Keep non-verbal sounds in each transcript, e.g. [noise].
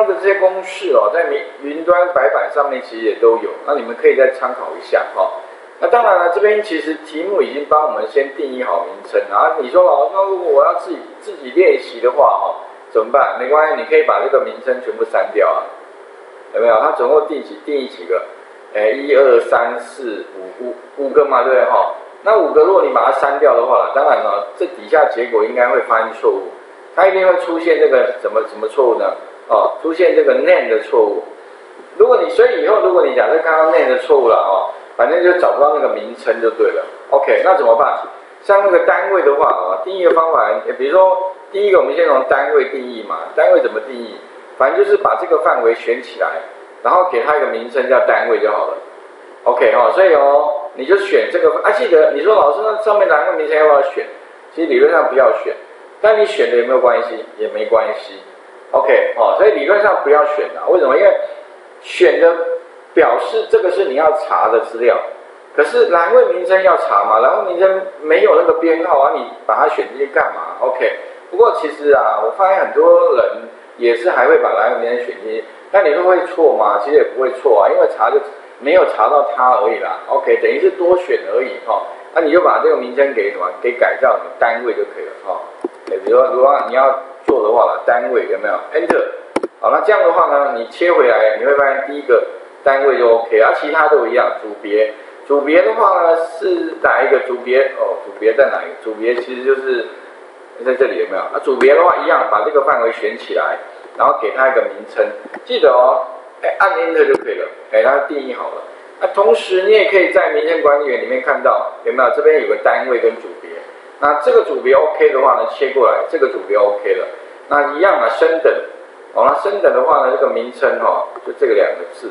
它的这些公式哦，在云云端白板上面其实也都有，那你们可以再参考一下哈。那当然了，这边其实题目已经帮我们先定义好名称，然后你说老师，那如果我要自己自己练习的话哈，怎么办？没关系，你可以把这个名称全部删掉啊，有没有？它总共定几定义几个？哎，一二三四五五五个嘛，对不对哈？那五个如果你把它删掉的话，当然了，这底下结果应该会发现错误，它一定会出现这个什么什么错误呢？哦，出现这个 name 的错误。如果你所以以后如果你假设刚刚 name 的错误了哦，反正就找不到那个名称就对了。OK，那怎么办？像那个单位的话啊，定义的方法，比如说第一个我们先从单位定义嘛，单位怎么定义？反正就是把这个范围选起来，然后给它一个名称叫单位就好了。OK 哈，所以哦，你就选这个啊，记得你说老师那上面哪个名称要不要选？其实理论上不要选，但你选的有没有关系？也没关系。OK，哦，所以理论上不要选的，为什么？因为选的表示这个是你要查的资料，可是栏位名称要查嘛，栏位名称没有那个编号啊，你把它选进去干嘛？OK，不过其实啊，我发现很多人也是还会把栏位名称选进去，那你说会错吗？其实也不会错啊，因为查就没有查到它而已啦。OK，等于是多选而已哈，那你就把这个名称给什么？给改造你单位就可以了哈。比如说，如果你要做的话了，单位有没有？Enter，好，那这样的话呢，你切回来，你会发现第一个单位就 OK，而其他都一样。组别，组别的话呢，是哪一个组别？哦，组别在哪一个？组别其实就是在这里有没有？啊，组别的话一样，把这个范围选起来，然后给它一个名称，记得哦，哎，按 Enter 就可以了，哎，它定义好了。那同时你也可以在名称管理员里面看到有没有？这边有个单位跟组别，那这个组别 OK 的话呢，切过来，这个组别 OK 了。那一样啊，升等，好了，升等的话呢，这个名称哈，就这个两个字，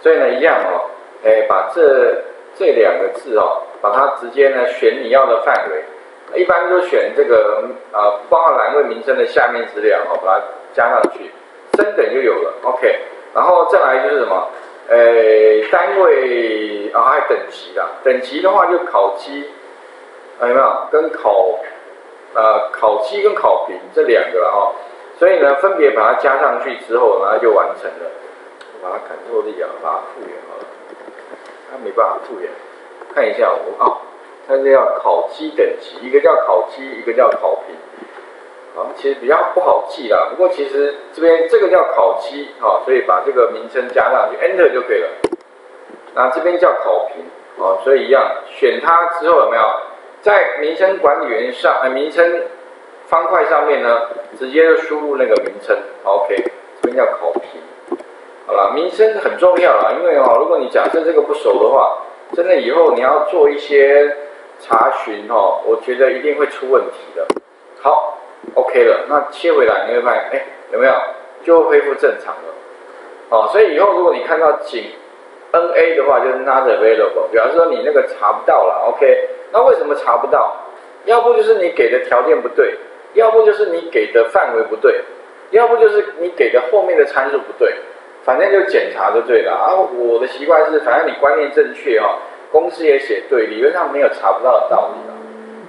所以呢，一样哦，哎，把这这两个字哦，把它直接呢选你要的范围，一般都选这个啊，包含栏位名称的下面资料哦，把它加上去，升等就有了，OK，然后再来就是什么，呃，单位啊，还有等级啦，等级的话就考级，有没有？跟考。呃，考期跟考评这两个了哈，所以呢，分别把它加上去之后，然后就完成了。把它砍错力啊，把它复原好了。它没办法复原，看一下我啊，它是要考期等级，一个叫考期，一个叫考评。啊，其实比较不好记啦。不过其实这边这个叫考期，哈，所以把这个名称加上去，Enter 就可以了。那这边叫考评，哦，所以一样，选它之后有没有？在名称管理员上，呃，名称方块上面呢，直接就输入那个名称，OK，这边叫考评，好了，名称很重要了，因为哦，如果你假设这个不熟的话，真的以后你要做一些查询哦，我觉得一定会出问题的。好，OK 了，那切回来你会发现，哎，有没有就恢复正常了？哦，所以以后如果你看到仅 NA 的话，就是 Not Available，表示说你那个查不到了，OK。那为什么查不到？要不就是你给的条件不对，要不就是你给的范围不对，要不就是你给的后面的参数不对，反正就检查就对了啊。我的习惯是，反正你观念正确哦，公式也写对，理论上没有查不到的道理。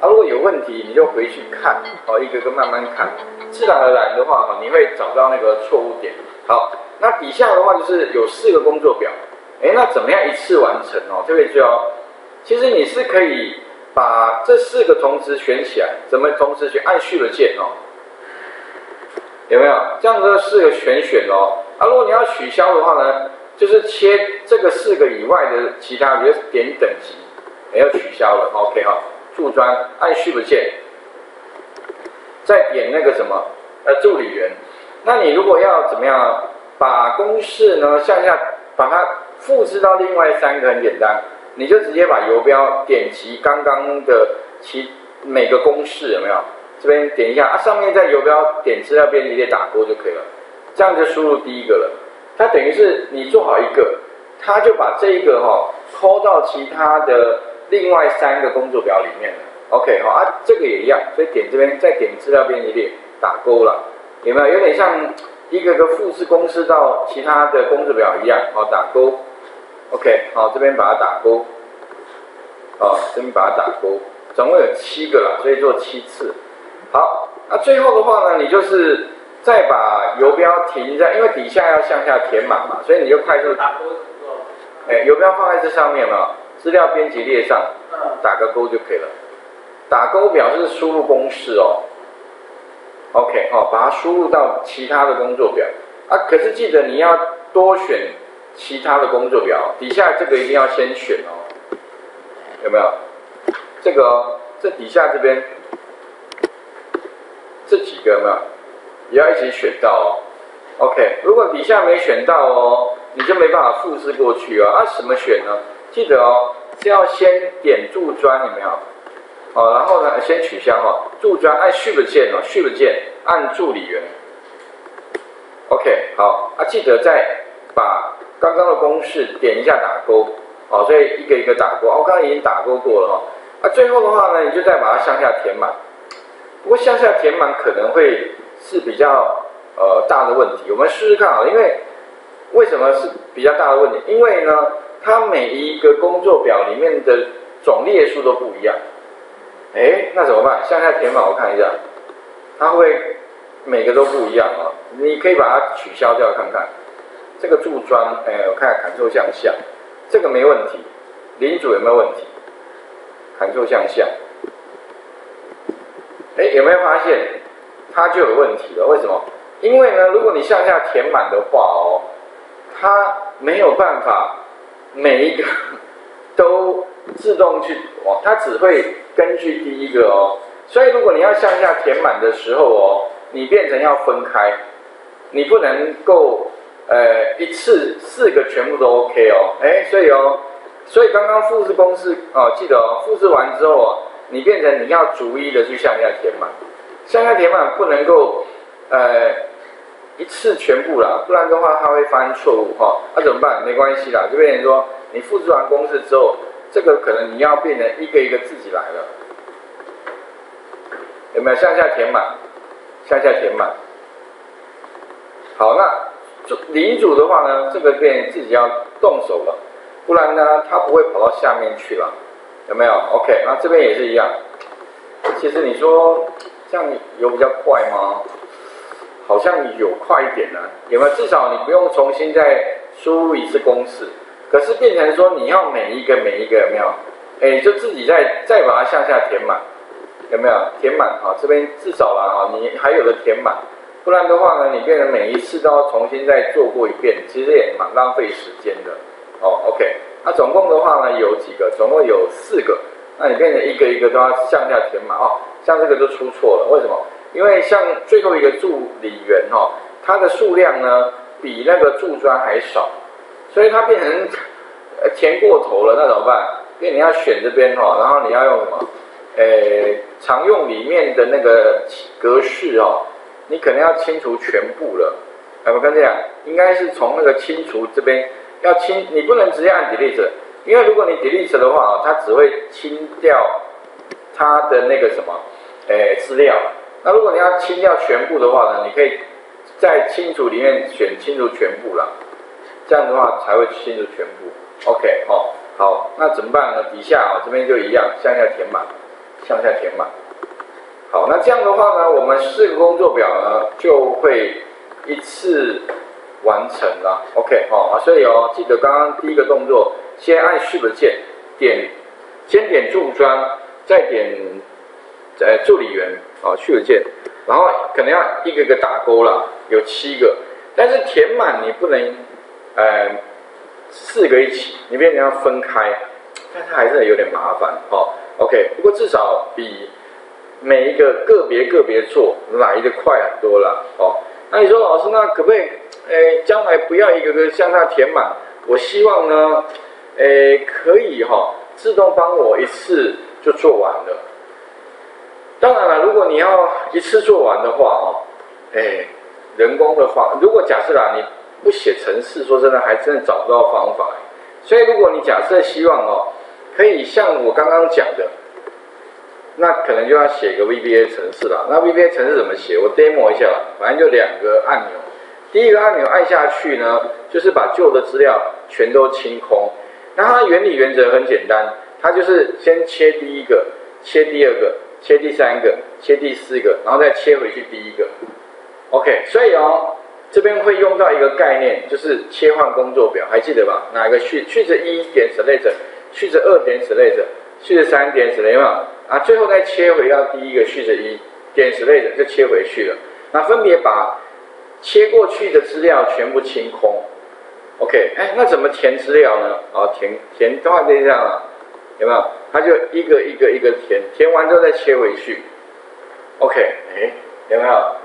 啊，如果有问题，你就回去看哦，一个个慢慢看，自然而然的话，你会找到那个错误点。好，那底下的话就是有四个工作表，哎，那怎么样一次完成哦？这边就要，其实你是可以。把这四个同时选起来，怎么同时选？按序的键哦，有没有？这样子四个全选哦。啊，如果你要取消的话呢，就是切这个四个以外的其他，比如点等级，也要取消了。OK 哈，注专按序的键，再点那个什么呃助理员。那你如果要怎么样把公式呢向下把它复制到另外三个，很简单。你就直接把游标点击刚刚的其每个公式有没有？这边点一下啊，上面在游标点资料编辑列打勾就可以了，这样就输入第一个了。它等于是你做好一个，它就把这一个哈抠到其他的另外三个工作表里面了。OK 好啊，这个也一样，所以点这边再点资料编辑列打勾了，有没有？有点像一个个复制公式到其他的工作表一样，好打勾。OK，好，这边把它打勾，好，这边把它打勾，总共有七个了，所以做七次。好，那最后的话呢，你就是再把游标停在，因为底下要向下填满嘛，所以你就快速打勾怎么做？哎，游标放在这上面嘛，资料编辑列上，打个勾就可以了。打勾表示输入公式哦。OK，哦，把它输入到其他的工作表啊。可是记得你要多选其他的工作表，底下这个一定要先选哦。有没有？这个哦这底下这边这几个有没有？也要一起选到哦。OK，如果底下没选到哦，你就没办法复制过去哦。啊，怎么选呢？记得哦，是要先点注专，有没有？好，然后呢，先取消哈，注专按 Shift 键哦，Shift 键按助理员。OK，好，啊，记得再把刚刚的公式点一下打勾，哦，所以一个一个打勾，哦，刚刚已经打勾过了哈，啊，最后的话呢，你就再把它向下填满。不过向下填满可能会是比较呃大的问题，我们试试看啊，因为为什么是比较大的问题？因为呢，它每一个工作表里面的总列数都不一样。哎，那怎么办？向下填满，我看一下，它会每个都不一样啊。你可以把它取消掉看看。这个柱砖，哎，我看 Ctrl 向下，这个没问题。领主有没有问题？Ctrl 向下。哎，有没有发现它就有问题了？为什么？因为呢，如果你向下填满的话哦，它没有办法每一个 [laughs] 都自动去，哦，它只会。根据第一个哦，所以如果你要向下填满的时候哦，你变成要分开，你不能够呃一次四个全部都 OK 哦，哎，所以哦，所以刚刚复制公式哦，记得哦，复制完之后哦，你变成你要逐一的去向下填满，向下填满不能够呃一次全部啦，不然的话它会发生错误哈，那怎么办？没关系啦，就变成说你复制完公式之后。这个可能你要变成一个一个自己来了，有没有向下填满？向下填满。好，那主领主的话呢，这个便自己要动手了，不然呢，它不会跑到下面去了，有没有？OK，那这边也是一样。其实你说这样有比较快吗？好像有快一点呢，有没有？至少你不用重新再输入一次公式。可是变成说你要每一个每一个有没有？哎，就自己再再把它向下填满，有没有？填满啊，这边至少了啊，你还有的填满，不然的话呢，你变成每一次都要重新再做过一遍，其实也蛮浪费时间的。哦，OK，那总共的话呢有几个？总共有四个，那你变成一个一个都要向下填满哦。像这个就出错了，为什么？因为像最后一个助理员哦，它的数量呢比那个柱砖还少。所以它变成填过头了，那怎么办？因为你要选这边哈，然后你要用什么？诶，常用里面的那个格式哦，你可能要清除全部了。哎，我跟这样，应该是从那个清除这边要清，你不能直接按 delete，因为如果你 delete 的话啊，它只会清掉它的那个什么，诶，资料。那如果你要清掉全部的话呢，你可以在清除里面选清除全部了。这样的话才会清除全部，OK，哦，好，那怎么办呢？底下啊这边就一样，向下填满，向下填满。好，那这样的话呢，我们四个工作表呢就会一次完成了，OK，哦，所以哦，记得刚刚第一个动作，先按 Shift 键点，先点注专，再点呃助理员，哦，Shift 键，然后可能要一个个打勾了，有七个，但是填满你不能。呃，四个一起，你变成要分开，但它还是有点麻烦哦。OK，不过至少比每一个个别个别做来的快很多了哦。那你说老师，那可不可以？诶，将来不要一个个向它填满，我希望呢，诶，可以哈，自动帮我一次就做完了。当然了，如果你要一次做完的话哦，诶，人工的话，如果假设啦，你。不写程式，说真的，还真的找不到方法。所以，如果你假设希望哦，可以像我刚刚讲的，那可能就要写个 VBA 程式了。那 VBA 程式怎么写？我 demo 一下吧，反正就两个按钮。第一个按钮按下去呢，就是把旧的资料全都清空。那它原理原则很简单，它就是先切第一个，切第二个，切第三个，切第四个，然后再切回去第一个。OK，所以哦，这边会用到一个概念，就是切换工作表，还记得吧？哪一个序序子一点 select，序子二点 select，序子三点 select 嘛？啊，最后再切回到第一个序子一点十类的就切回去了。那分别把切过去的资料全部清空。OK，哎，那怎么填资料呢？哦，填填的话就这样了，有没有？它就一个一个一个填，填完之后再切回去。OK，哎，有没有？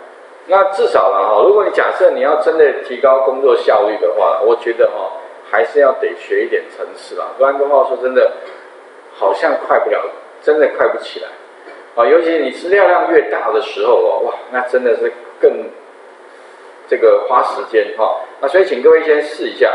那至少了哈，如果你假设你要真的提高工作效率的话，我觉得哈，还是要得学一点程式啦，不然的话说真的，好像快不了，真的快不起来。啊，尤其你资料量越大的时候哦，哇，那真的是更这个花时间哈。那所以请各位先试一下，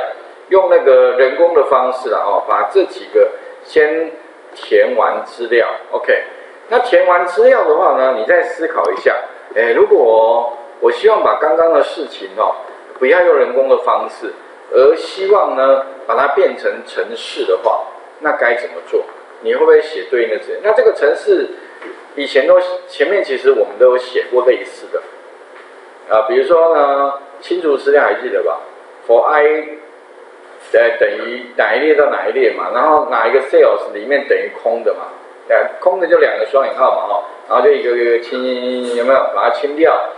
用那个人工的方式啦哦，把这几个先填完资料，OK。那填完资料的话呢，你再思考一下，哎，如果我希望把刚刚的事情哦，不要用人工的方式，而希望呢把它变成程式的话，那该怎么做？你会不会写对应的值？那这个程式以前都前面其实我们都有写过类似的啊，比如说呢，清除资料还记得吧？For i 呃等于哪一列到哪一列嘛，然后哪一个 sales 里面等于空的嘛，两空的就两个双引号嘛哈，然后就一个一个清有没有把它清掉？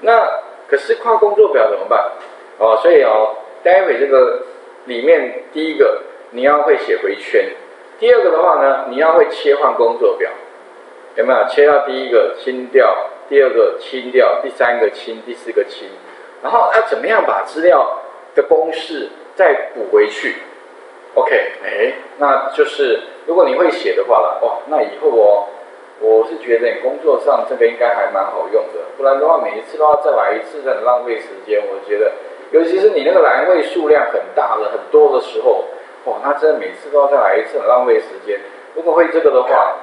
那可是跨工作表怎么办？哦，所以哦，待会这个里面第一个你要会写回圈，第二个的话呢，你要会切换工作表，有没有？切到第一个清掉，第二个清掉，第三个清，第四个清，然后要怎么样把资料的公式再补回去？OK，哎，那就是如果你会写的话了，哇，那以后哦。我是觉得你工作上这个应该还蛮好用的，不然的话每一次都要再来一次，很浪费时间。我觉得，尤其是你那个栏位数量很大的、很多的时候，哇，那真的每次都要再来一次，很浪费时间。如果会这个的话，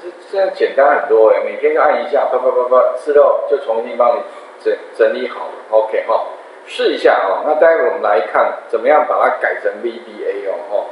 其实这样简单很多哎，每天就按一下，啪啪啪啪，资料就重新帮你整整理好了。OK 哈，试一下哦。那待会我们来看怎么样把它改成 VBA 哦。